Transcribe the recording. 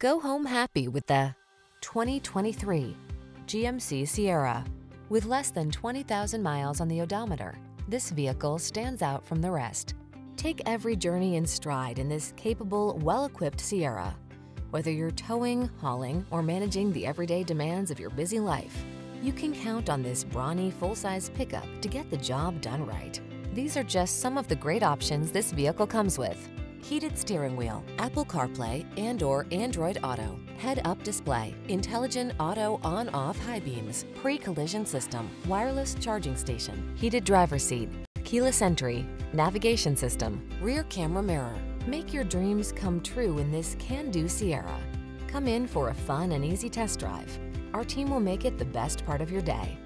Go home happy with the 2023 GMC Sierra. With less than 20,000 miles on the odometer, this vehicle stands out from the rest. Take every journey in stride in this capable, well-equipped Sierra. Whether you're towing, hauling, or managing the everyday demands of your busy life, you can count on this brawny full-size pickup to get the job done right. These are just some of the great options this vehicle comes with. Heated steering wheel, Apple CarPlay and or Android Auto, head-up display, intelligent auto on-off high beams, pre-collision system, wireless charging station, heated driver seat, keyless entry, navigation system, rear camera mirror. Make your dreams come true in this can-do Sierra. Come in for a fun and easy test drive. Our team will make it the best part of your day.